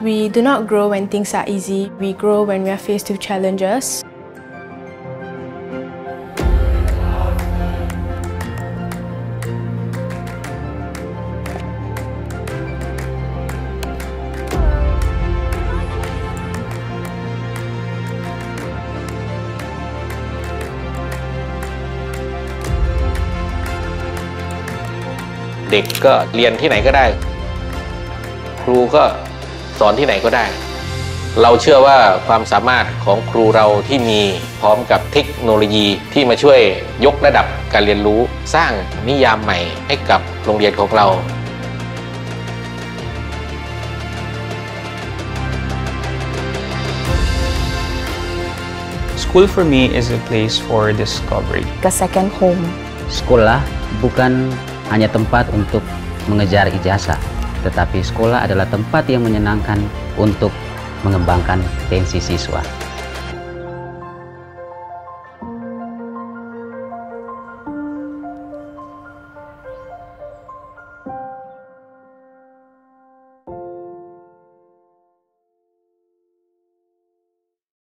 We do not grow when things are easy. We grow when we are faced with challenges. Thank เด็กก็เรียนที่ไหนก็ได้ ครูก็ สอนที่ไหนก็ได้ เราเชื่อว่าความสามารถของครูเราที่มีพร้อมกับเทคโนโลยีที่มาช่วยยกระดับการเรียนรู้ สร้างนิยามใหม่ให้กับโรงเรียนของเรา School for me is a place for discovery. ke second home. Sekolah bukan hanya tempat untuk mengejar ijazah, tetapi sekolah adalah tempat yang menyenangkan untuk mengembangkan potensi siswa.